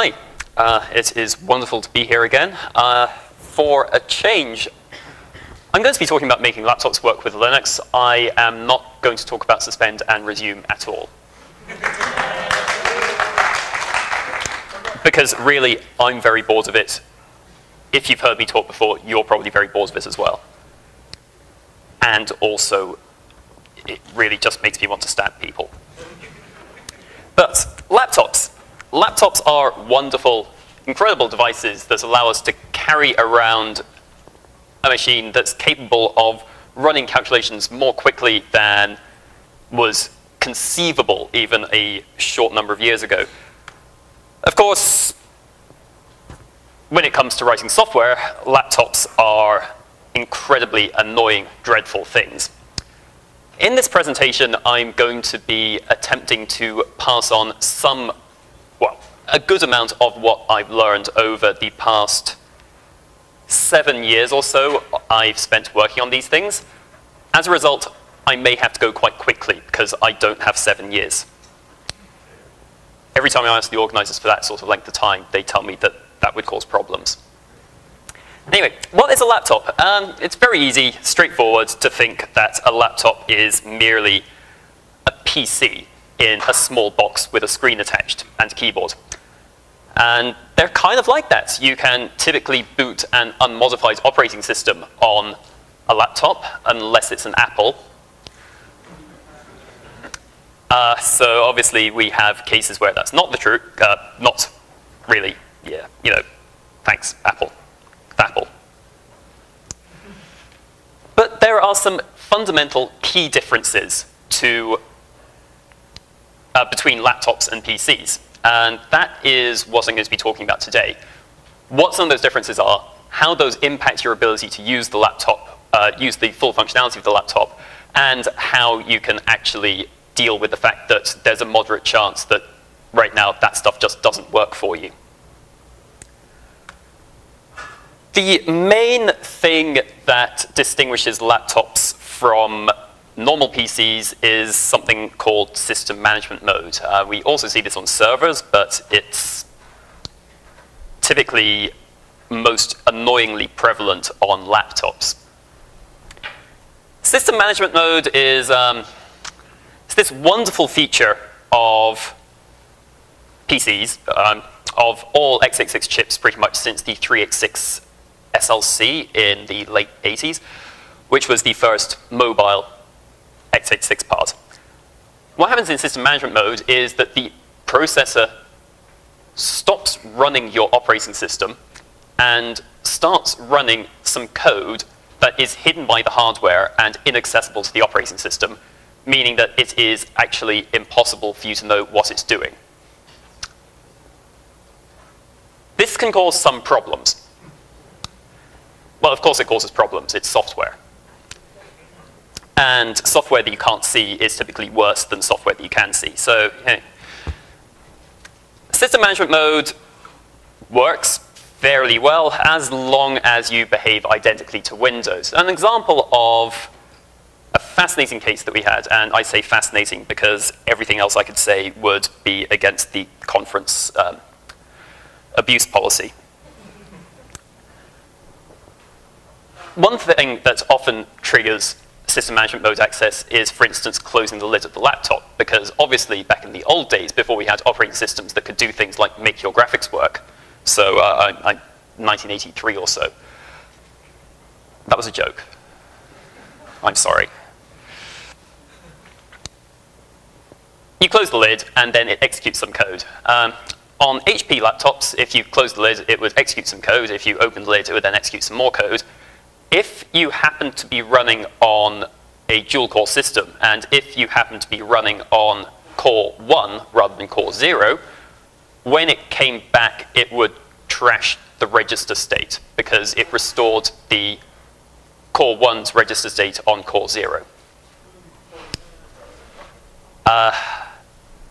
Hi, uh, it is wonderful to be here again. Uh, for a change, I'm going to be talking about making laptops work with Linux. I am not going to talk about suspend and resume at all. because really, I'm very bored of it. If you've heard me talk before, you're probably very bored of it as well. And also, it really just makes me want to stab people. But laptops. Laptops are wonderful, incredible devices that allow us to carry around a machine that's capable of running calculations more quickly than was conceivable even a short number of years ago. Of course, when it comes to writing software, laptops are incredibly annoying, dreadful things. In this presentation, I'm going to be attempting to pass on some, well, a good amount of what I've learned over the past seven years or so I've spent working on these things. As a result, I may have to go quite quickly because I don't have seven years. Every time I ask the organizers for that sort of length of time, they tell me that that would cause problems. Anyway, what is a laptop? Um, it's very easy, straightforward to think that a laptop is merely a PC in a small box with a screen attached and a keyboard. And they're kind of like that. You can typically boot an unmodified operating system on a laptop, unless it's an Apple. Uh, so obviously we have cases where that's not the truth, uh, not really, yeah, you know, thanks, Apple. Apple. But there are some fundamental key differences to, uh, between laptops and PCs. And that is what I'm going to be talking about today. What some of those differences are, how those impact your ability to use the laptop, uh, use the full functionality of the laptop, and how you can actually deal with the fact that there's a moderate chance that right now that stuff just doesn't work for you. The main thing that distinguishes laptops from normal PCs is something called system management mode. Uh, we also see this on servers, but it's typically most annoyingly prevalent on laptops. System management mode is um, it's this wonderful feature of PCs, um, of all x86 chips pretty much since the 386 SLC in the late 80s, which was the first mobile x86 part. What happens in system management mode is that the processor stops running your operating system and starts running some code that is hidden by the hardware and inaccessible to the operating system, meaning that it is actually impossible for you to know what it's doing. This can cause some problems. Well, of course it causes problems. It's software. And software that you can't see is typically worse than software that you can see. So, system management mode works fairly well as long as you behave identically to Windows. An example of a fascinating case that we had, and I say fascinating because everything else I could say would be against the conference um, abuse policy. one thing that often triggers system management mode access is, for instance, closing the lid of the laptop. Because obviously, back in the old days, before we had operating systems that could do things like make your graphics work, so uh, I, I, 1983 or so, that was a joke. I'm sorry. You close the lid, and then it executes some code. Um, on HP laptops, if you close the lid, it would execute some code. If you open the lid, it would then execute some more code. If you happen to be running on a dual core system, and if you happen to be running on core 1 rather than core 0, when it came back, it would trash the register state because it restored the core 1's register state on core 0. Uh,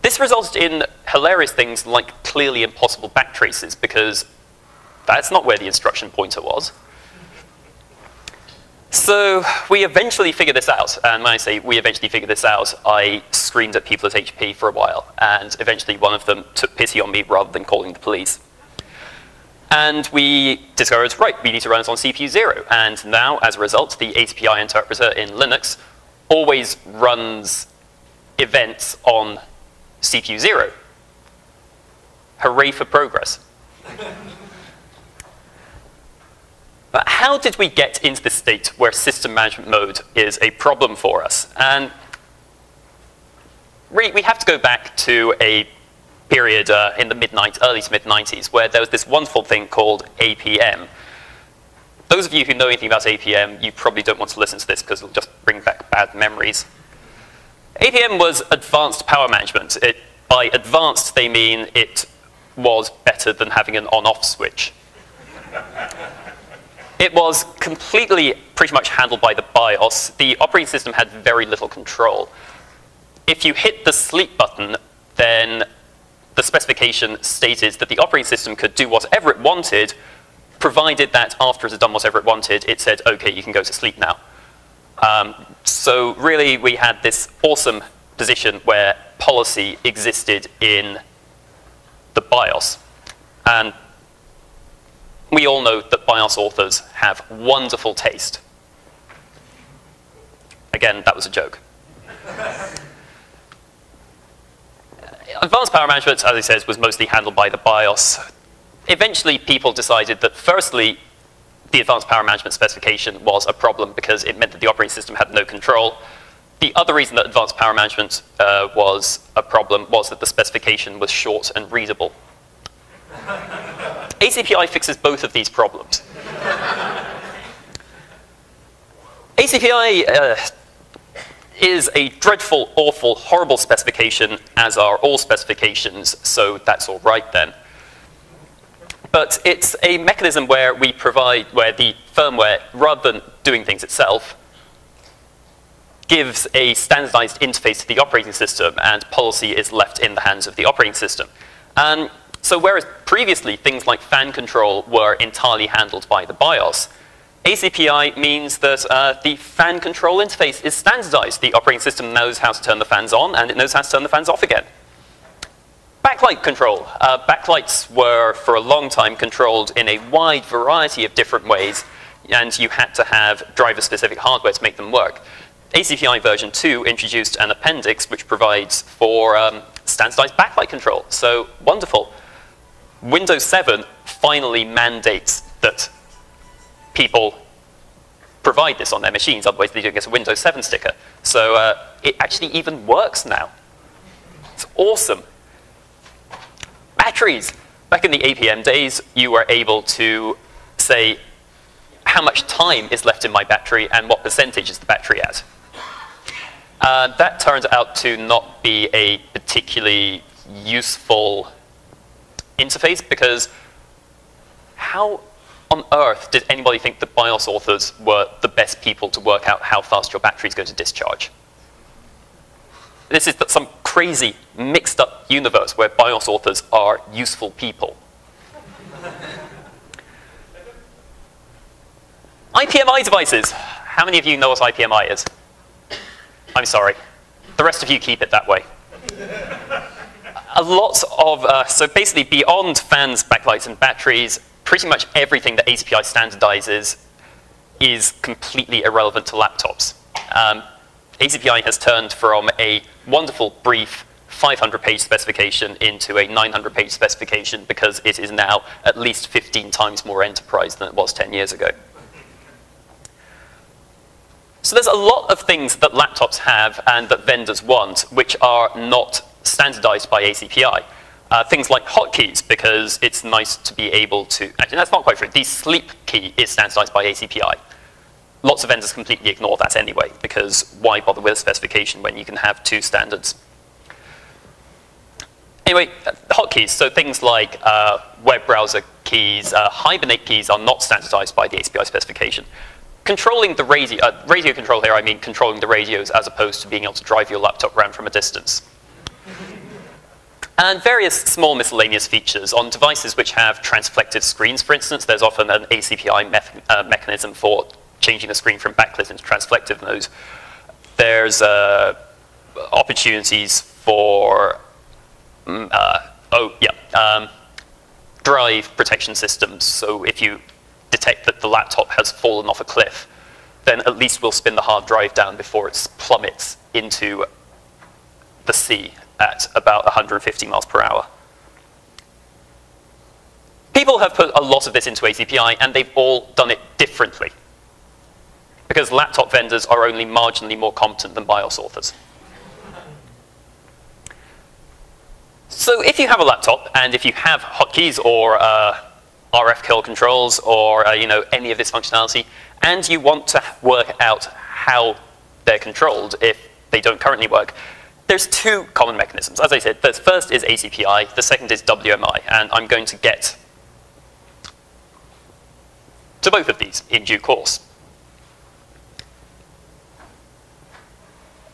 this resulted in hilarious things like clearly impossible backtraces because that's not where the instruction pointer was. So we eventually figured this out, and when I say we eventually figured this out, I screamed at people at HP for a while, and eventually one of them took pity on me rather than calling the police. And we discovered, right, we need to run it on CPU zero. And now, as a result, the ACPI interpreter in Linux always runs events on CPU zero. Hooray for progress. but how did we get into this state where system management mode is a problem for us? And we have to go back to a period uh, in the mid early to mid 90s where there was this wonderful thing called APM. Those of you who know anything about APM, you probably don't want to listen to this because it'll just bring back bad memories. APM was advanced power management. It, by advanced, they mean it was better than having an on-off switch. It was completely pretty much handled by the BIOS. The operating system had very little control. If you hit the sleep button, then the specification stated that the operating system could do whatever it wanted, provided that after it had done whatever it wanted, it said, okay, you can go to sleep now. Um, so really, we had this awesome position where policy existed in the BIOS. And we all know that BIOS authors have wonderful taste. Again, that was a joke. advanced power management, as I said, was mostly handled by the BIOS. Eventually, people decided that firstly, the advanced power management specification was a problem because it meant that the operating system had no control. The other reason that advanced power management uh, was a problem was that the specification was short and readable. ACPI fixes both of these problems. ACPI uh, is a dreadful, awful, horrible specification, as are all specifications, so that's all right then. But it's a mechanism where we provide, where the firmware, rather than doing things itself, gives a standardized interface to the operating system, and policy is left in the hands of the operating system. And so whereas previously things like fan control were entirely handled by the BIOS, ACPI means that uh, the fan control interface is standardized. The operating system knows how to turn the fans on, and it knows how to turn the fans off again. Backlight control. Uh, backlights were, for a long time, controlled in a wide variety of different ways, and you had to have driver-specific hardware to make them work. ACPI version 2 introduced an appendix which provides for um, standardized backlight control. So, wonderful. Windows 7 finally mandates that people provide this on their machines, otherwise they don't get a Windows 7 sticker. So uh, it actually even works now. It's awesome. Batteries. Back in the APM days, you were able to say how much time is left in my battery and what percentage is the battery at. Uh, that turns out to not be a particularly useful interface because how on earth did anybody think that BIOS authors were the best people to work out how fast your battery is going to discharge? This is some crazy, mixed up universe where BIOS authors are useful people. IPMI devices. How many of you know what IPMI is? I'm sorry. The rest of you keep it that way. A lot of, uh, so basically beyond fans, backlights, and batteries, pretty much everything that ACPI standardizes is completely irrelevant to laptops. Um, ACPI has turned from a wonderful, brief 500-page specification into a 900-page specification because it is now at least 15 times more enterprise than it was 10 years ago. So there's a lot of things that laptops have and that vendors want which are not standardized by ACPI. Uh, things like hotkeys, because it's nice to be able to, actually that's not quite true, the sleep key is standardized by ACPI. Lots of vendors completely ignore that anyway, because why bother with a specification when you can have two standards? Anyway, uh, hotkeys, so things like uh, web browser keys, uh, Hibernate keys are not standardized by the ACPI specification. Controlling the radio, uh, radio control here, I mean controlling the radios as opposed to being able to drive your laptop around from a distance and various small miscellaneous features. On devices which have transflected screens, for instance, there's often an ACPI me uh, mechanism for changing the screen from backlit into transflective mode. There's uh, opportunities for, mm, uh, oh yeah, um, drive protection systems. So if you detect that the laptop has fallen off a cliff, then at least we'll spin the hard drive down before it plummets into the sea at about 150 miles per hour. People have put a lot of this into ACPI, and they've all done it differently. Because laptop vendors are only marginally more competent than BIOS authors. So if you have a laptop, and if you have hotkeys or uh, RF kill controls or uh, you know, any of this functionality, and you want to work out how they're controlled if they don't currently work, there's two common mechanisms. As I said, the first is ACPI, the second is WMI, and I'm going to get to both of these in due course.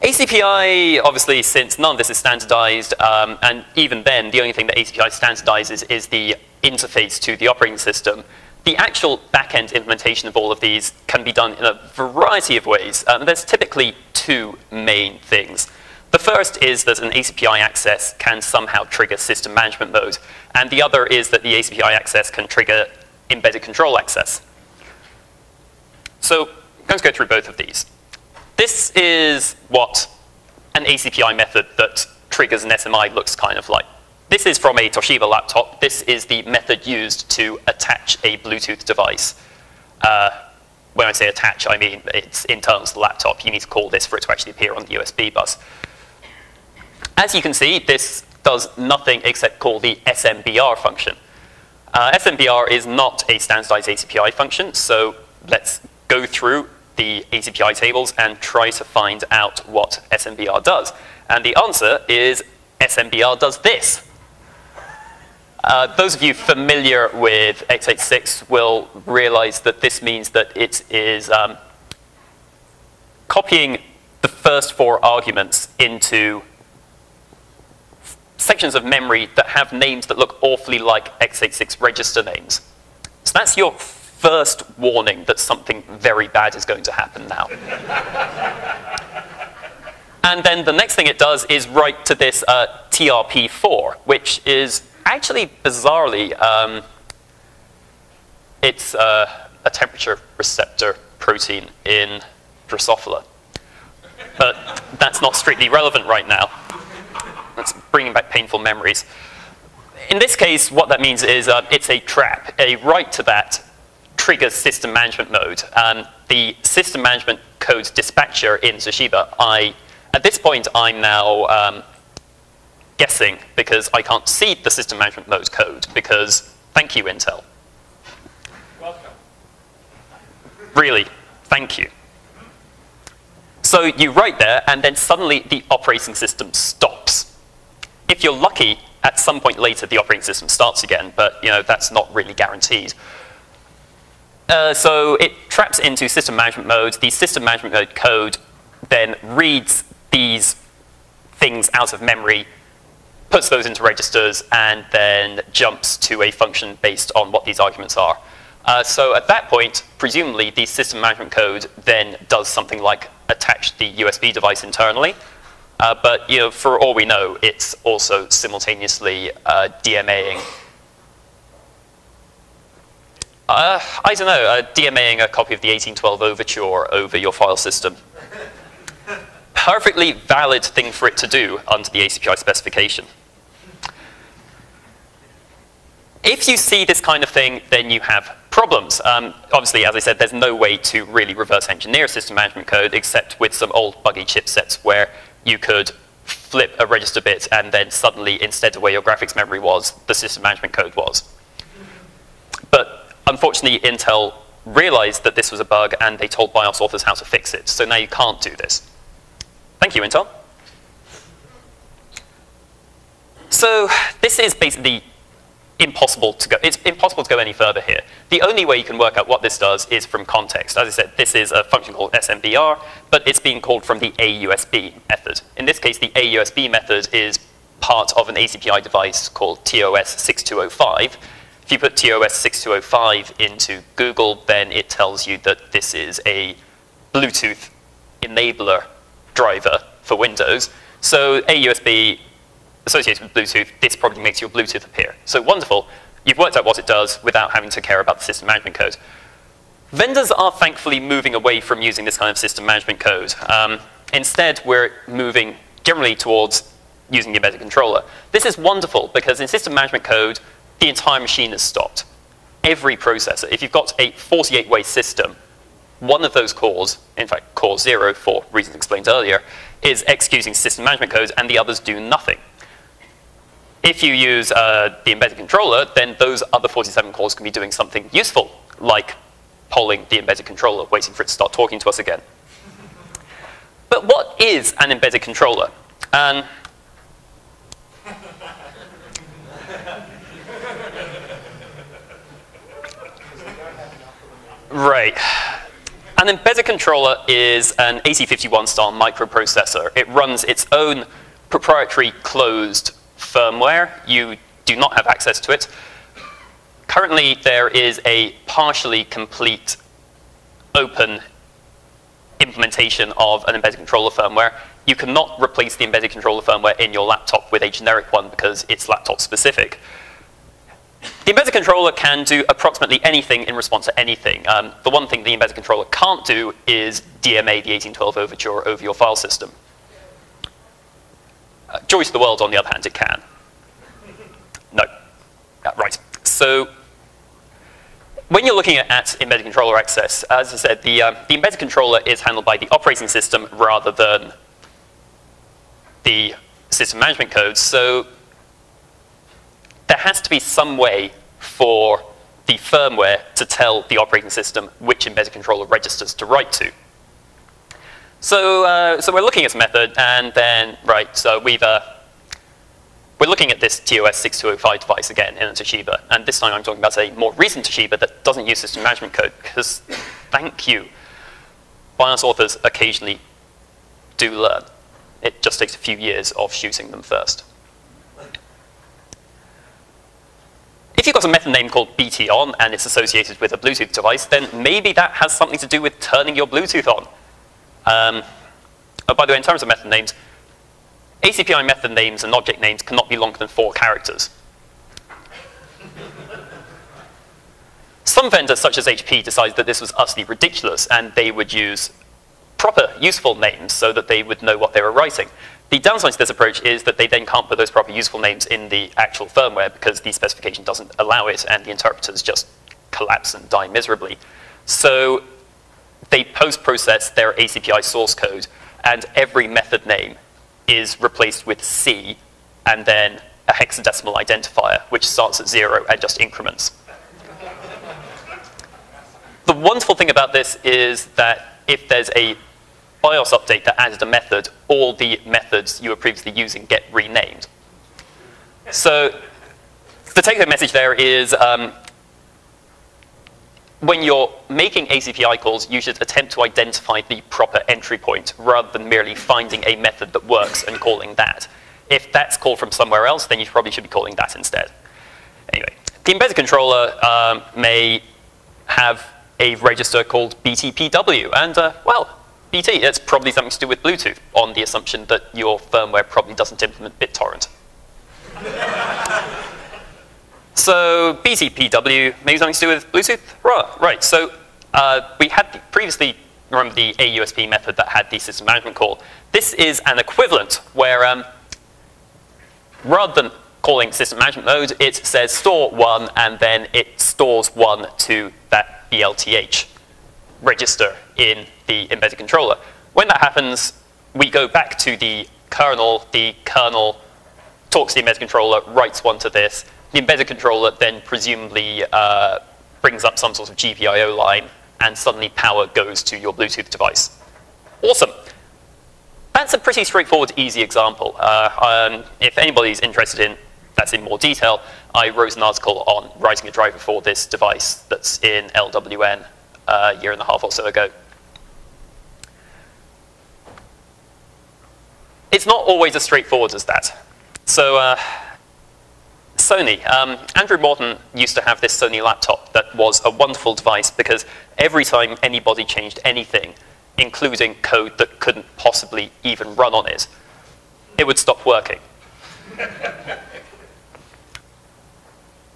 ACPI, obviously, since none of this is standardized, um, and even then, the only thing that ACPI standardizes is the interface to the operating system. The actual back-end implementation of all of these can be done in a variety of ways. Um, there's typically two main things. The first is that an ACPI access can somehow trigger system management mode, and the other is that the ACPI access can trigger embedded control access. So I'm going to go through both of these. This is what an ACPI method that triggers an SMI looks kind of like. This is from a Toshiba laptop. This is the method used to attach a Bluetooth device. Uh, when I say attach, I mean it's internal to the laptop. You need to call this for it to actually appear on the USB bus. As you can see, this does nothing except call the SMBR function. Uh, SMBR is not a standardized ACPI function, so let's go through the ACPI tables and try to find out what SMBR does. And the answer is SMBR does this. Uh, those of you familiar with x86 will realize that this means that it is um, copying the first four arguments into sections of memory that have names that look awfully like x86 register names. So that's your first warning that something very bad is going to happen now. and then the next thing it does is write to this uh, TRP4, which is actually bizarrely, um, it's uh, a temperature receptor protein in Drosophila. But that's not strictly relevant right now. That's bringing back painful memories. In this case, what that means is uh, it's a trap. A write to that triggers system management mode. Um, the system management code dispatcher in Toshiba, I, at this point, I'm now um, guessing because I can't see the system management mode code because thank you, Intel. Welcome. Really, thank you. So you write there, and then suddenly the operating system stops. If you're lucky, at some point later, the operating system starts again, but you know that's not really guaranteed. Uh, so it traps into system management mode. The system management mode code then reads these things out of memory, puts those into registers, and then jumps to a function based on what these arguments are. Uh, so at that point, presumably, the system management code then does something like attach the USB device internally. Uh, but you know, for all we know, it's also simultaneously uh, DMAing uh, I don't know, uh, DMAing a copy of the 1812 Overture over your file system. Perfectly valid thing for it to do under the ACPI specification. If you see this kind of thing, then you have problems. Um, obviously, as I said, there's no way to really reverse engineer system management code except with some old buggy chipsets where you could flip a register bit and then suddenly, instead of where your graphics memory was, the system management code was. But unfortunately, Intel realized that this was a bug and they told BIOS authors how to fix it. So now you can't do this. Thank you, Intel. So this is basically impossible to go. It's impossible to go any further here. The only way you can work out what this does is from context. As I said, this is a function called SMBR, but it's being called from the AUSB method. In this case, the AUSB method is part of an ACPI device called TOS 6205, if you put TOS 6205 into Google, then it tells you that this is a Bluetooth enabler driver for Windows. So AUSB associated with Bluetooth, this probably makes your Bluetooth appear. So wonderful. You've worked out what it does without having to care about the system management code. Vendors are thankfully moving away from using this kind of system management code. Um, instead, we're moving generally towards using the embedded controller. This is wonderful because in system management code, the entire machine is stopped. Every processor, if you've got a 48-way system, one of those cores, in fact, core zero for reasons explained earlier, is executing system management code and the others do nothing. If you use uh, the embedded controller, then those other 47 cores can be doing something useful, like polling the embedded controller, waiting for it to start talking to us again. But what is an embedded controller? Um, Right. An embedded controller is an 8051 style microprocessor. It runs its own proprietary closed firmware. You do not have access to it. Currently, there is a partially complete open implementation of an embedded controller firmware. You cannot replace the embedded controller firmware in your laptop with a generic one because it's laptop specific. The embedded controller can do approximately anything in response to anything. Um, the one thing the embedded controller can't do is DMA the 1812 overture over your file system. Uh, Joy to the world, on the other hand, it can. No. Uh, right. So when you're looking at embedded controller access, as I said, the, uh, the embedded controller is handled by the operating system rather than the system management code. So there has to be some way for the firmware to tell the operating system which embedded controller registers to write to. So, uh, so we're looking at a method, and then, right, so we've, uh, we're looking at this TOS 6205 device again in a Toshiba, and this time I'm talking about a more recent Toshiba that doesn't use system management code, because thank you, BIOS authors occasionally do learn. It just takes a few years of shooting them first. If you've got a method name called BT on and it's associated with a Bluetooth device, then maybe that has something to do with turning your Bluetooth on. Um, oh, by the way, in terms of method names, ACPI method names and object names cannot be longer than four characters. Some vendors, such as HP, decided that this was utterly ridiculous and they would use proper, useful names so that they would know what they were writing. The downside to this approach is that they then can't put those proper useful names in the actual firmware because the specification doesn't allow it and the interpreters just collapse and die miserably. So they post-process their ACPI source code and every method name is replaced with C and then a hexadecimal identifier which starts at zero and just increments. the wonderful thing about this is that if there's a BIOS update that added a method, all the methods you were previously using get renamed. So the take-home message there is um, when you're making ACPI calls, you should attempt to identify the proper entry point rather than merely finding a method that works and calling that. If that's called from somewhere else, then you probably should be calling that instead. Anyway, the embedded controller um, may have a register called BTPW, and uh, well, BT, it's probably something to do with Bluetooth on the assumption that your firmware probably doesn't implement BitTorrent. So BTPW maybe something to do with Bluetooth? Right, so uh, we had previously, remember the AUSB method that had the system management call. This is an equivalent where um, rather than calling system management mode, it says store one and then it stores one to that BLTH register in the embedded controller. When that happens, we go back to the kernel. The kernel talks to the embedded controller, writes one to this. The embedded controller then presumably uh, brings up some sort of GPIO line, and suddenly power goes to your Bluetooth device. Awesome. That's a pretty straightforward, easy example. Uh, um, if anybody's interested in that's in more detail, I wrote an article on writing a driver for this device that's in LWN uh, a year and a half or so ago. It's not always as straightforward as that. So uh, Sony. Um, Andrew Morton used to have this Sony laptop that was a wonderful device because every time anybody changed anything, including code that couldn't possibly even run on it, it would stop working.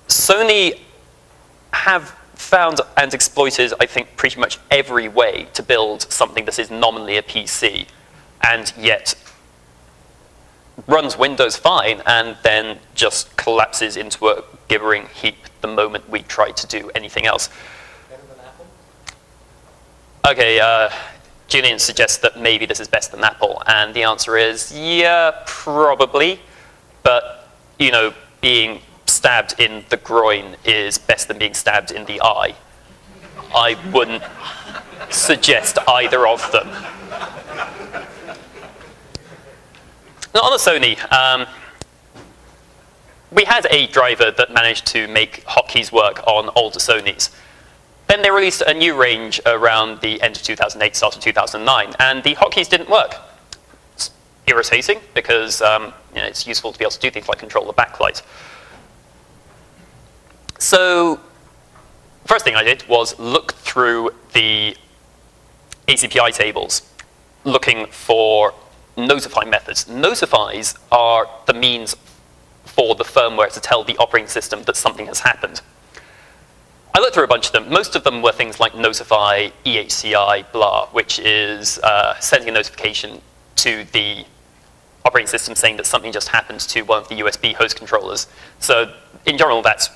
Sony have found and exploited, I think, pretty much every way to build something that is nominally a PC, and yet runs Windows fine and then just collapses into a gibbering heap the moment we try to do anything else. Okay, uh, Julian suggests that maybe this is better than Apple, and the answer is yeah, probably, but you know, being stabbed in the groin is better than being stabbed in the eye. I wouldn't suggest either of them. On the Sony, um, we had a driver that managed to make hotkeys work on older Sonys. Then they released a new range around the end of 2008, start of 2009, and the hotkeys didn't work. It's irritating because um, you know, it's useful to be able to do things like control the backlight. So first thing I did was look through the ACPI tables, looking for notify methods. Notifies are the means for the firmware to tell the operating system that something has happened. I looked through a bunch of them. Most of them were things like notify, EHCI, blah, which is uh, sending a notification to the operating system saying that something just happened to one of the USB host controllers. So in general, that's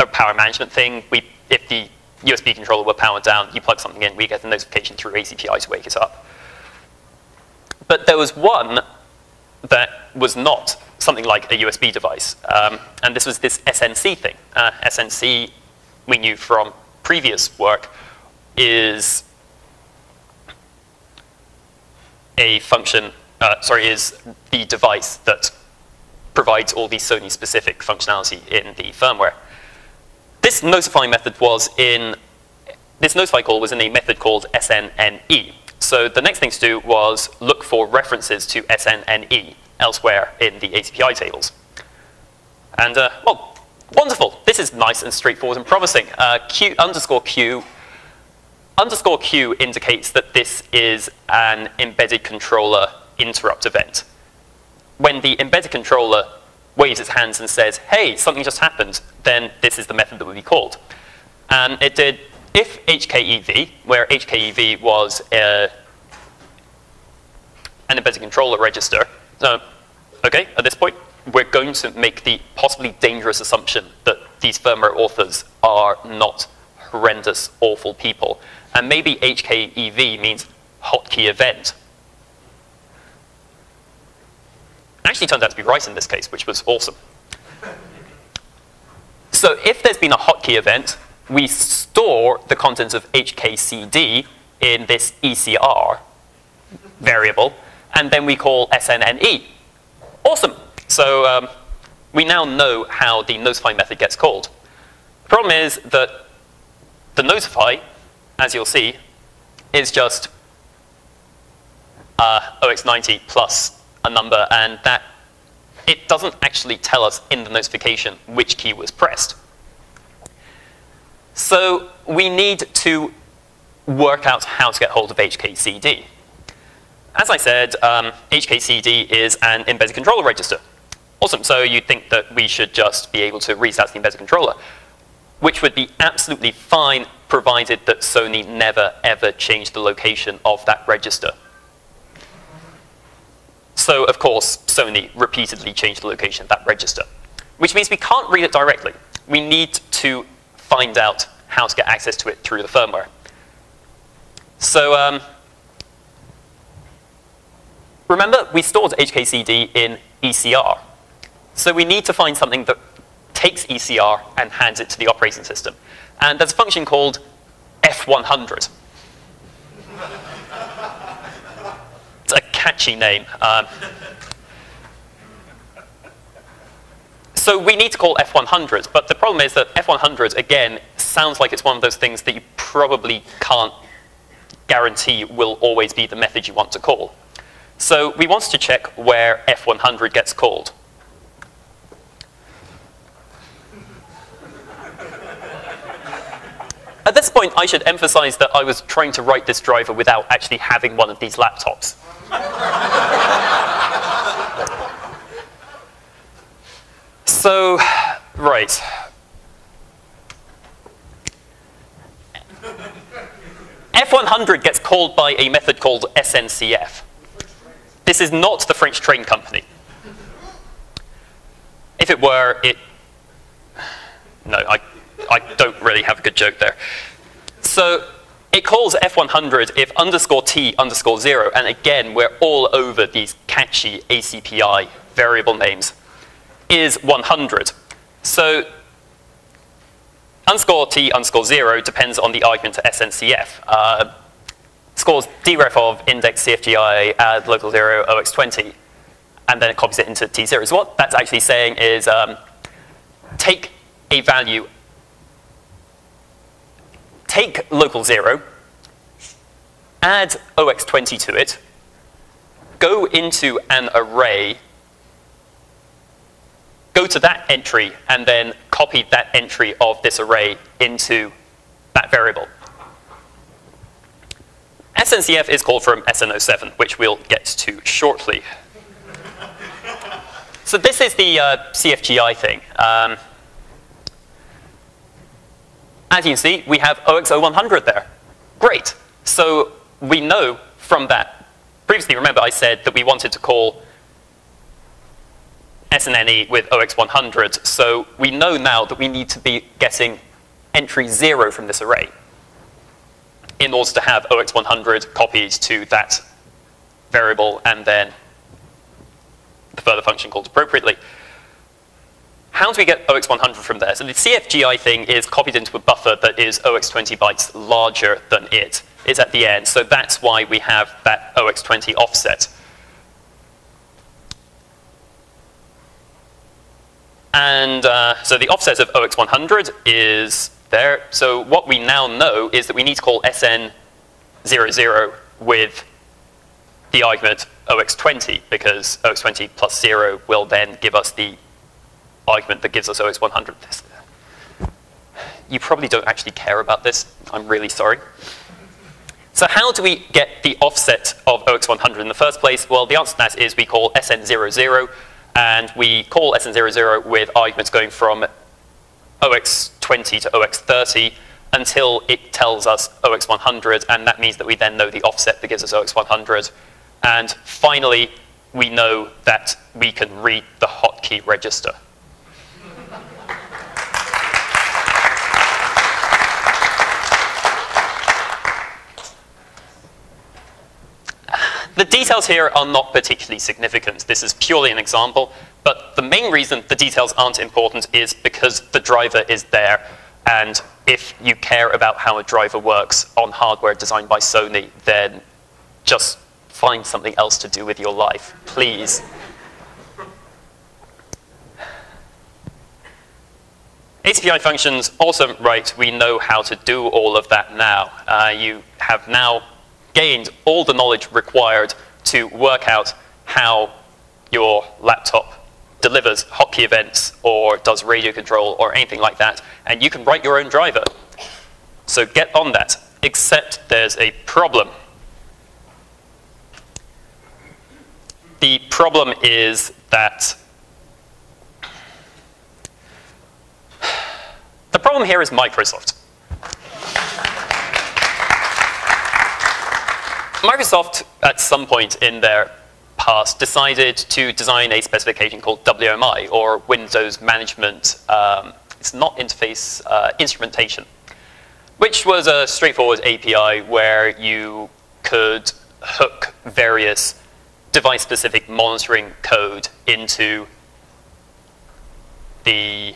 a power management thing. We, if the USB controller were powered down, you plug something in, we get a notification through ACPI to wake it up. But there was one that was not something like a USB device, um, and this was this SNC thing. Uh, SNC, we knew from previous work, is a function, uh, sorry, is the device that provides all the Sony-specific functionality in the firmware. This notifying method was in, this notify call was in a method called SNNE. So the next thing to do was look for references to SNNE elsewhere in the ACPI tables. And, uh, well, wonderful. This is nice and straightforward and promising. Uh, Q underscore Q underscore Q indicates that this is an embedded controller interrupt event. When the embedded controller waves its hands and says, hey, something just happened, then this is the method that would be called. And it did if HKEV, where HKEV was a, an embedded controller register, so, okay, at this point, we're going to make the possibly dangerous assumption that these firmware authors are not horrendous, awful people. And maybe HKEV means hotkey event, actually turned out to be right in this case, which was awesome. So if there's been a hotkey event, we store the contents of HKCD in this ECR variable, and then we call SNNE. Awesome. So um, we now know how the notify method gets called. The problem is that the notify, as you'll see, is just uh, OX90 plus a number, and that it doesn't actually tell us in the notification which key was pressed. So we need to work out how to get hold of HKCD. As I said, um, HKCD is an embedded controller register. Awesome, so you'd think that we should just be able to restart the embedded controller, which would be absolutely fine provided that Sony never ever changed the location of that register. So, of course, Sony repeatedly changed the location of that register, which means we can't read it directly. We need to find out how to get access to it through the firmware. So um, remember, we stored HKCD in ECR. So we need to find something that takes ECR and hands it to the operating system. And there's a function called F100. It's a catchy name. Um, so we need to call F100s, but the problem is that F100s, again, sounds like it's one of those things that you probably can't guarantee will always be the method you want to call. So we want to check where F100 gets called. At this point, I should emphasize that I was trying to write this driver without actually having one of these laptops. So, right. F100 gets called by a method called SNCF. This is not the French train company. If it were, it. No, I, I don't really have a good joke there. So it calls F100 if underscore T underscore zero, and again, we're all over these catchy ACPI variable names, is 100. So underscore T underscore zero depends on the argument to SNCF. Uh, scores dref of index CFGI add local zero OX20, and then it copies it into T0. So what that's actually saying is um, take a value, take local zero, add OX20 to it, go into an array, go to that entry, and then copy that entry of this array into that variable. SNCF is called from SN07, which we'll get to shortly. so this is the uh, CFGI thing. Um, as you can see, we have OXO100 there. Great. So we know from that, previously remember I said that we wanted to call SNNE with OX100, so we know now that we need to be getting entry zero from this array in order to have OX100 copied to that variable and then the further function called appropriately. How do we get OX100 from there? So the CFGI thing is copied into a buffer that is OX20 bytes larger than it. It's at the end, so that's why we have that OX20 offset. And uh, so the offset of OX100 is there. So what we now know is that we need to call SN00 with the argument OX20 because OX20 plus 0 will then give us the argument that gives us OX100. You probably don't actually care about this. I'm really sorry. So how do we get the offset of OX100 in the first place? Well, the answer to that is we call SN00, and we call SN00 with arguments going from OX20 to OX30 until it tells us OX100, and that means that we then know the offset that gives us OX100. And finally, we know that we can read the hotkey register. The details here are not particularly significant. This is purely an example, but the main reason the details aren't important is because the driver is there. And if you care about how a driver works on hardware designed by Sony, then just find something else to do with your life, please. API functions, awesome, right, we know how to do all of that now. Uh, you have now gained all the knowledge required to work out how your laptop delivers hotkey events or does radio control or anything like that, and you can write your own driver. So get on that, except there's a problem. The problem is that the problem here is Microsoft. Microsoft, at some point in their past, decided to design a specification called WMI, or Windows Management, um, it's not interface, uh, instrumentation, which was a straightforward API where you could hook various device-specific monitoring code into the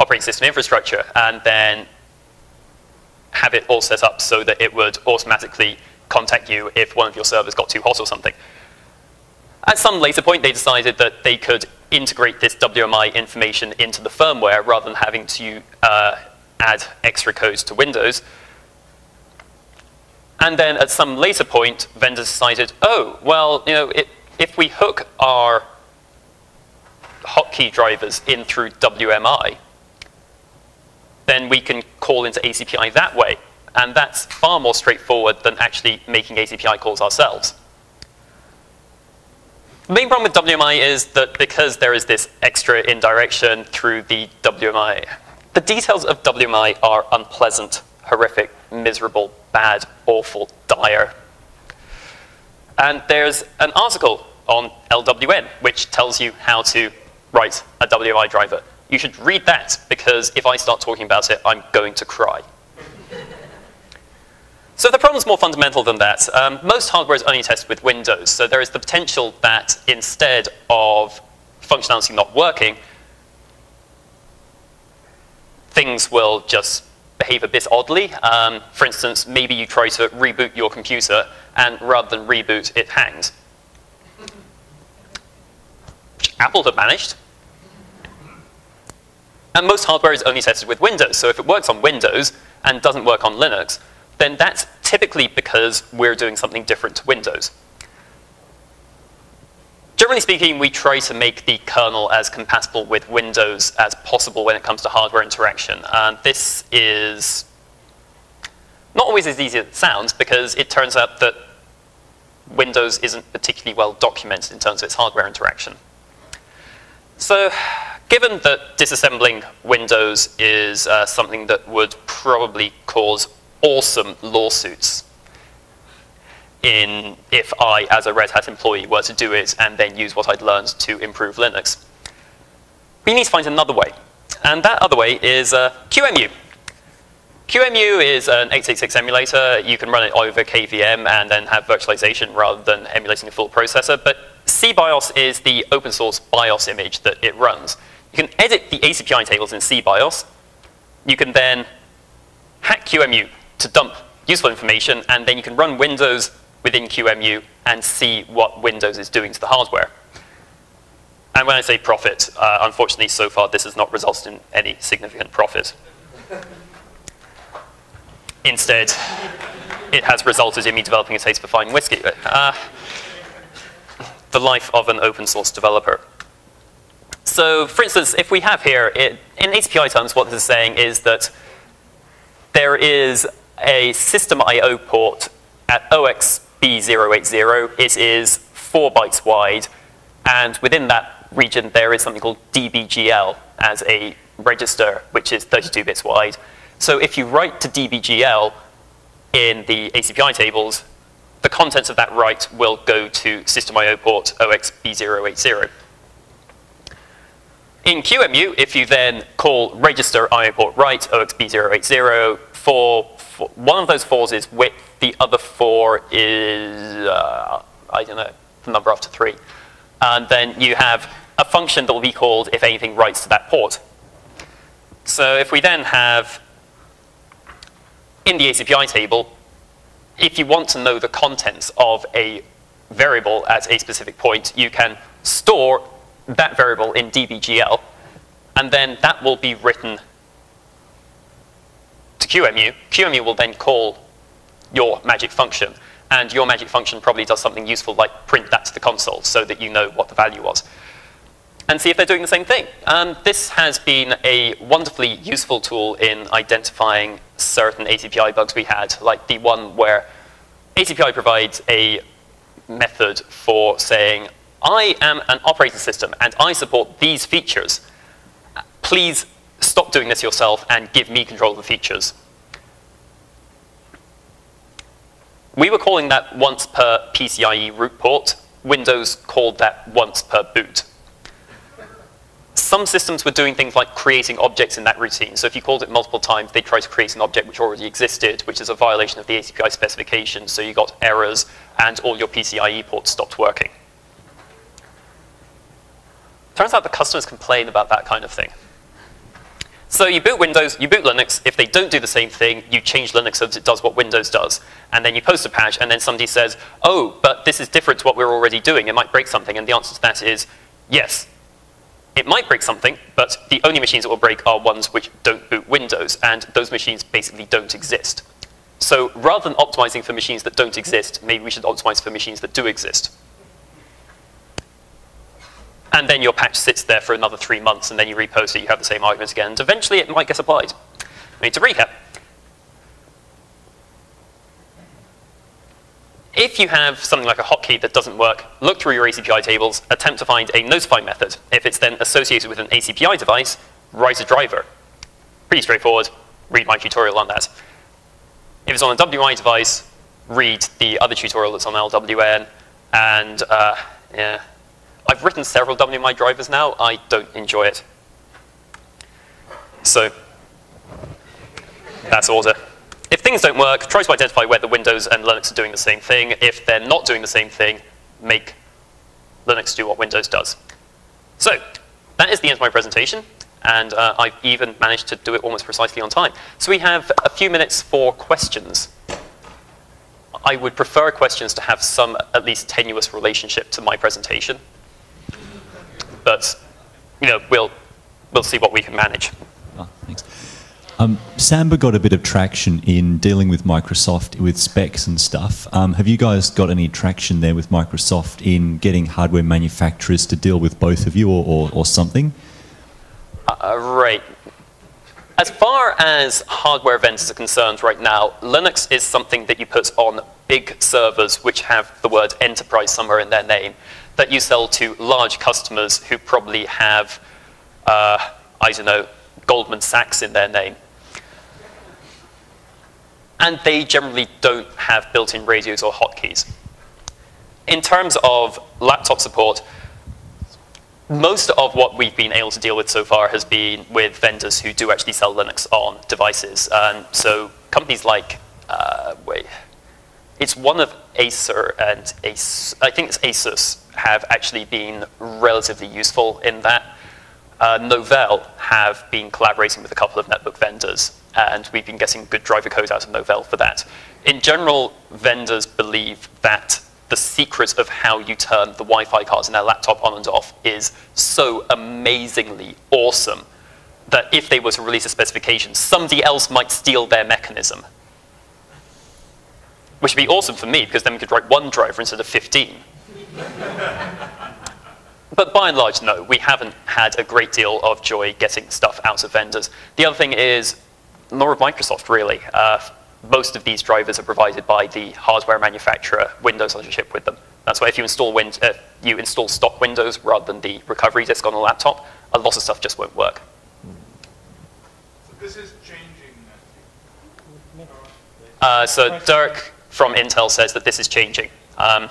operating system infrastructure, and then have it all set up so that it would automatically contact you if one of your servers got too hot or something. At some later point, they decided that they could integrate this WMI information into the firmware rather than having to uh, add extra codes to Windows. And then at some later point, vendors decided, oh, well, you know, it, if we hook our hotkey drivers in through WMI, then we can call into ACPI that way. And that's far more straightforward than actually making ACPI calls ourselves. The main problem with WMI is that because there is this extra indirection through the WMI, the details of WMI are unpleasant, horrific, miserable, bad, awful, dire. And there's an article on LWN which tells you how to write a WMI driver. You should read that because if I start talking about it, I'm going to cry. So the problem is more fundamental than that. Um, most hardware is only tested with Windows, so there is the potential that instead of functionality not working, things will just behave a bit oddly. Um, for instance, maybe you try to reboot your computer, and rather than reboot, it hangs. Apple have managed. And most hardware is only tested with Windows, so if it works on Windows and doesn't work on Linux, then that's typically because we're doing something different to Windows. Generally speaking, we try to make the kernel as compatible with Windows as possible when it comes to hardware interaction. And this is not always as easy as it sounds because it turns out that Windows isn't particularly well documented in terms of its hardware interaction. So given that disassembling Windows is uh, something that would probably cause awesome lawsuits in if I, as a Red Hat employee, were to do it and then use what I'd learned to improve Linux. We need to find another way. And that other way is uh, QEMU. QEMU is an x86 emulator. You can run it over KVM and then have virtualization rather than emulating a full processor. But SeaBIOS is the open source BIOS image that it runs. You can edit the ACPI tables in SeaBIOS. You can then hack QEMU to dump useful information, and then you can run Windows within QEMU and see what Windows is doing to the hardware. And when I say profit, uh, unfortunately, so far, this has not resulted in any significant profit. Instead, it has resulted in me developing a taste for fine whiskey. Uh, the life of an open source developer. So, for instance, if we have here, it, in ACPI terms, what this is saying is that there is a system I.O. port at OXB080. It is four bytes wide, and within that region there is something called DBGL as a register, which is 32 bits wide. So if you write to DBGL in the ACPI tables, the contents of that write will go to system I.O. port OXB080. In QEMU, if you then call register IO port write OXB080 for one of those fours is width, the other four is, uh, I don't know, the number after three. And then you have a function that will be called if anything writes to that port. So if we then have, in the ACPI table, if you want to know the contents of a variable at a specific point, you can store that variable in dbgl, and then that will be written to QEMU. QEMU will then call your magic function, and your magic function probably does something useful like print that to the console so that you know what the value was. And see if they're doing the same thing. And this has been a wonderfully useful tool in identifying certain ACPI bugs we had, like the one where ACPI provides a method for saying, I am an operating system and I support these features. Please stop doing this yourself and give me control of the features. We were calling that once per PCIe root port. Windows called that once per boot. Some systems were doing things like creating objects in that routine. So if you called it multiple times, they tried to create an object which already existed, which is a violation of the ACPI specification. So you got errors and all your PCIe ports stopped working. Turns out the customers complain about that kind of thing. So you boot Windows, you boot Linux. If they don't do the same thing, you change Linux so that it does what Windows does. And then you post a patch, and then somebody says, oh, but this is different to what we're already doing. It might break something. And the answer to that is, yes, it might break something, but the only machines it will break are ones which don't boot Windows, and those machines basically don't exist. So rather than optimizing for machines that don't exist, maybe we should optimize for machines that do exist and then your patch sits there for another three months, and then you repost it, you have the same arguments again, and eventually it might get applied. I need to recap. If you have something like a hotkey that doesn't work, look through your ACPI tables, attempt to find a notify method. If it's then associated with an ACPI device, write a driver. Pretty straightforward. Read my tutorial on that. If it's on a WMI device, read the other tutorial that's on LWN. And uh, yeah, I've written several WMI drivers now. I don't enjoy it. So that's order. If things don't work, try to identify whether Windows and Linux are doing the same thing. If they're not doing the same thing, make Linux do what Windows does. So that is the end of my presentation, and uh, I've even managed to do it almost precisely on time. So we have a few minutes for questions. I would prefer questions to have some at least tenuous relationship to my presentation. But, you know, we'll, we'll see what we can manage. Oh, thanks. Um, Samba got a bit of traction in dealing with Microsoft with specs and stuff. Um, have you guys got any traction there with Microsoft in getting hardware manufacturers to deal with both of you or, or, or something? Uh, right. As far as hardware vendors are concerned right now, Linux is something that you put on big servers which have the word enterprise somewhere in their name that you sell to large customers who probably have, uh, I don't know, Goldman Sachs in their name. And they generally don't have built-in radios or hotkeys. In terms of laptop support, most of what we've been able to deal with so far has been with vendors who do actually sell Linux on devices. And so companies like, uh, wait, it's one of Acer and Ace, I think it's Asus have actually been relatively useful in that. Uh, Novell have been collaborating with a couple of netbook vendors, and we've been getting good driver code out of Novell for that. In general, vendors believe that the secret of how you turn the Wi-Fi cards in their laptop on and off is so amazingly awesome that if they were to release a specification, somebody else might steal their mechanism. Which would be awesome for me, because then we could write one driver instead of 15. but by and large, no, we haven't had a great deal of joy getting stuff out of vendors. The other thing is, nor of Microsoft, really. Uh, most of these drivers are provided by the hardware manufacturer. Windows has a chip with them. That's why if you install, win uh, you install stock Windows rather than the recovery disk on a laptop, a lot of stuff just won't work. So this is changing. Uh, so Dirk from Intel says that this is changing. Um,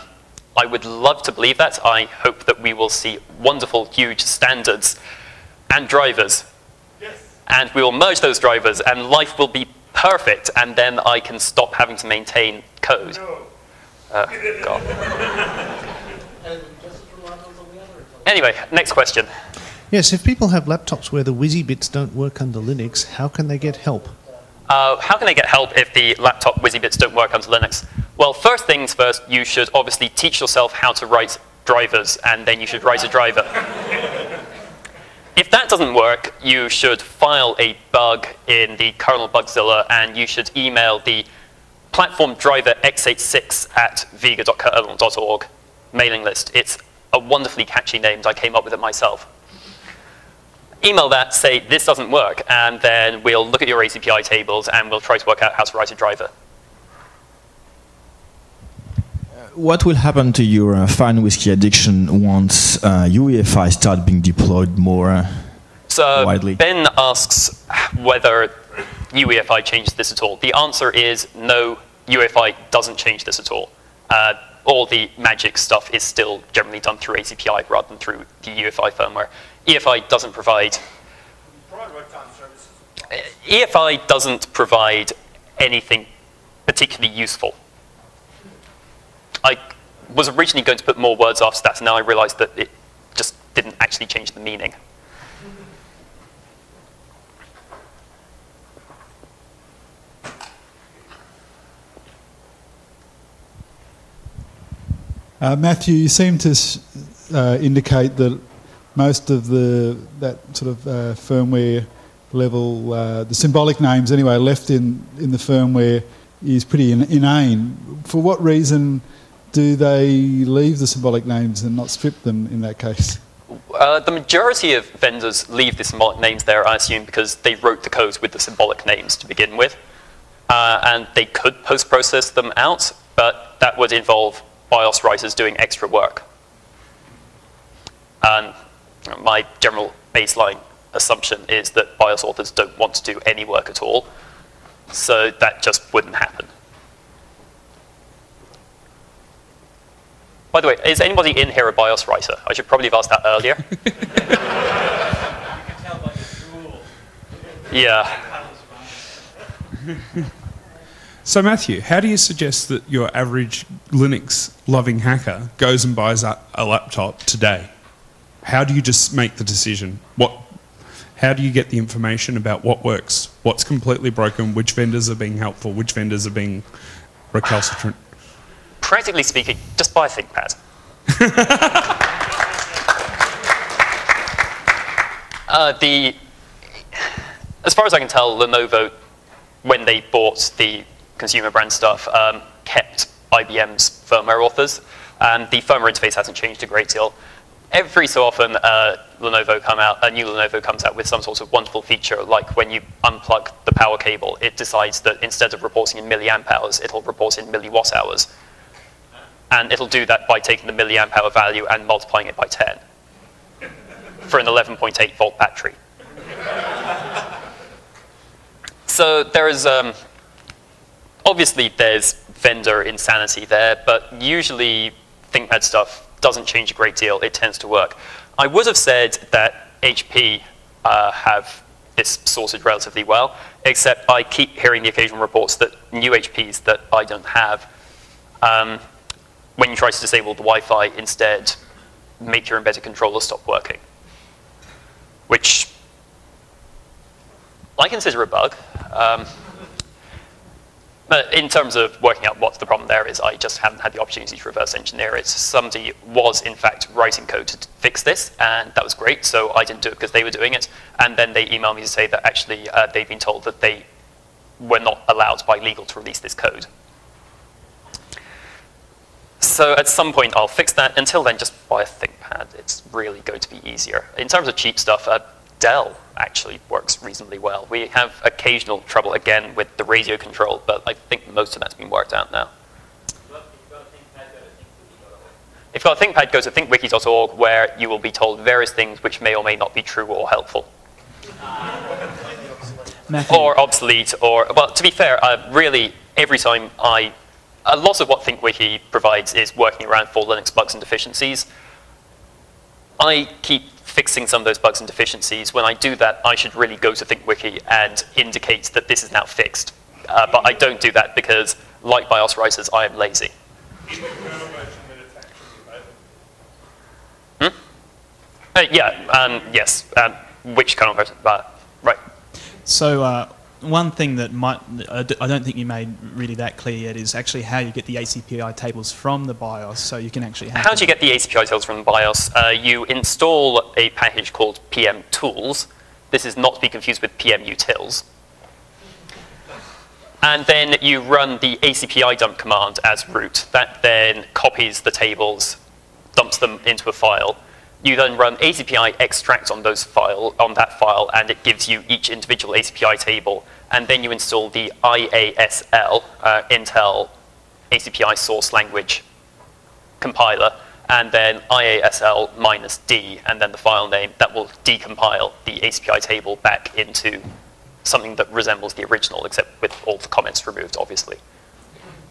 I would love to believe that. I hope that we will see wonderful, huge standards and drivers. Yes. And we will merge those drivers, and life will be perfect, and then I can stop having to maintain code. No. Uh, God. Anyway, next question. Yes, if people have laptops where the WYSI bits don't work under Linux, how can they get help? Uh, how can I get help if the laptop WYSI bits don't work under Linux? Well, first things first, you should obviously teach yourself how to write drivers, and then you should write a driver. if that doesn't work, you should file a bug in the kernel bugzilla, and you should email the platform driver x86 at vger.kernel.org mailing list. It's a wonderfully catchy name, I came up with it myself email that, say this doesn't work, and then we'll look at your ACPI tables and we'll try to work out how to write a driver. What will happen to your uh, fine whiskey addiction once uh, UEFI start being deployed more uh, so widely? Ben asks whether UEFI changes this at all. The answer is no, UEFI doesn't change this at all. Uh, all the magic stuff is still generally done through ACPI rather than through the UEFI firmware. EFI doesn't provide uh, services. EFI doesn't provide anything particularly useful. I was originally going to put more words after that, and now I realized that it just didn't actually change the meaning. Uh, Matthew, you seem to uh, indicate that most of the that sort of uh, firmware level, uh, the symbolic names anyway, left in, in the firmware is pretty in, inane. For what reason do they leave the symbolic names and not strip them in that case? uh, the majority of vendors leave the symbolic names there, I assume, because they wrote the codes with the symbolic names to begin with. Uh, and they could post-process them out, but that would involve BIOS writers doing extra work. And my general baseline assumption is that BIOS authors don't want to do any work at all, so that just wouldn't happen. By the way, is anybody in here a BIOS writer? I should probably have asked that earlier. yeah. So, Matthew, how do you suggest that your average Linux loving hacker goes and buys a, a laptop today? How do you just make the decision? What, how do you get the information about what works, what's completely broken, which vendors are being helpful, which vendors are being recalcitrant? Practically speaking, just buy a ThinkPad. uh, the, as far as I can tell, Lenovo, when they bought the consumer brand stuff, um, kept IBM's firmware authors, and the firmware interface hasn't changed a great deal. Every so often, uh, Lenovo come out, a new Lenovo comes out with some sort of wonderful feature, like when you unplug the power cable, it decides that instead of reporting in milliamp hours, it'll report in milliwatt hours. And it'll do that by taking the milliamp hour value and multiplying it by 10 for an 11.8 volt battery. so there is, um, obviously there's vendor insanity there, but usually ThinkPad stuff doesn't change a great deal. It tends to work. I would have said that HP uh, have this sorted relatively well, except I keep hearing the occasional reports that new HPs that I don't have, um, when you try to disable the Wi-Fi, instead make your embedded controller stop working, which I consider a bug. Um, but in terms of working out what the problem there is, I just haven't had the opportunity to reverse engineer it. Somebody was, in fact, writing code to fix this, and that was great, so I didn't do it because they were doing it. And then they emailed me to say that actually uh, they've been told that they were not allowed by legal to release this code. So at some point I'll fix that. Until then, just buy a ThinkPad. It's really going to be easier. In terms of cheap stuff, uh, Dell actually works reasonably well. We have occasional trouble, again, with the radio control, but I think most of that's been worked out now. If you've got a ThinkPad, go to thinkwiki.org, where you will be told various things which may or may not be true or helpful. Or obsolete, or, well, to be fair, uh, really, every time I, a lot of what ThinkWiki provides is working around for Linux bugs and deficiencies. I keep fixing some of those bugs and deficiencies. When I do that, I should really go to ThinkWiki and indicate that this is now fixed. Uh, but I don't do that because, like BIOS writers, I am lazy. Hmm? Uh, yeah, um, yes. Um, which kernel version? Uh, right. So uh, one thing that might I don't think you made really that clear yet is actually how you get the ACPI tables from the BIOS, so you can actually. How do you get the ACPI tables from the BIOS? Uh, you install a package called PM Tools. This is not to be confused with PM Utils. And then you run the ACPI dump command as root. That then copies the tables, dumps them into a file. You then run ACPI extract on those file on that file, and it gives you each individual ACPI table. And then you install the IASL, uh, Intel ACPI source language compiler, and then IASL minus D, and then the file name that will decompile the ACPI table back into something that resembles the original, except with all the comments removed, obviously.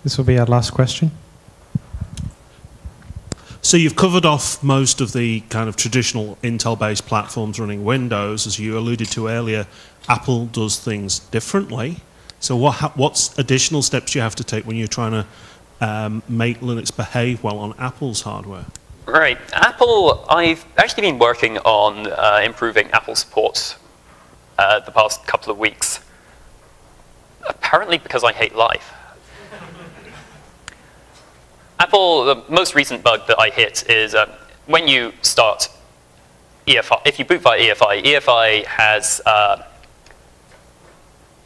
This will be our last question. So you've covered off most of the kind of traditional Intel-based platforms running Windows, as you alluded to earlier. Apple does things differently. So what ha- what's additional steps you have to take when you're trying to um, make Linux behave well on Apple's hardware? Right. Apple, I've actually been working on uh, improving Apple support uh, the past couple of weeks. Apparently because I hate life. Apple, the most recent bug that I hit is um, when you start EFI, if you boot via EFI, EFI has uh,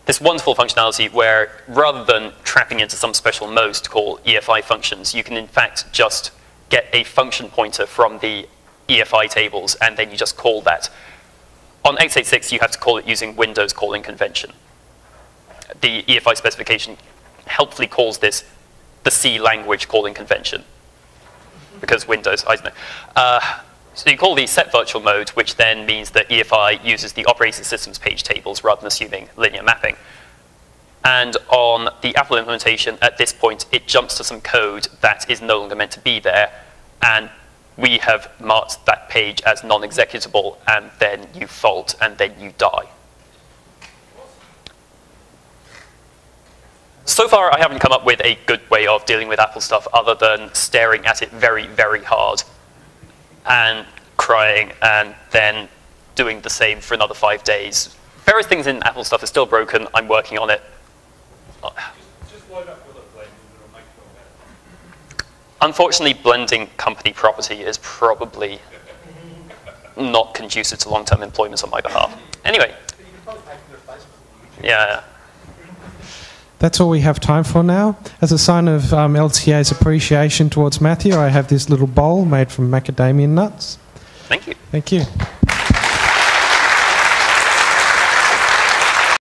this wonderful functionality where rather than trapping into some special mode to call EFI functions, you can in fact just get a function pointer from the EFI tables, and then you just call that. On x86, you have to call it using Windows calling convention. The EFI specification helpfully calls this the C language calling convention, because Windows, I don't know. Uh, so you call the set virtual mode, which then means that EFI uses the operating system's page tables rather than assuming linear mapping. And on the Apple implementation, at this point, it jumps to some code that is no longer meant to be there, and we have marked that page as non-executable, and then you fault, and then you die. So far, I haven't come up with a good way of dealing with Apple stuff other than staring at it very, very hard and crying and then doing the same for another five days. Various things in Apple stuff are still broken. I'm working on it. Unfortunately, blending company property is probably not conducive to long-term employment on my behalf. Anyway. Yeah. That's all we have time for now. As a sign of um, LCA's appreciation towards Matthew, I have this little bowl made from macadamia nuts. Thank you. Thank you.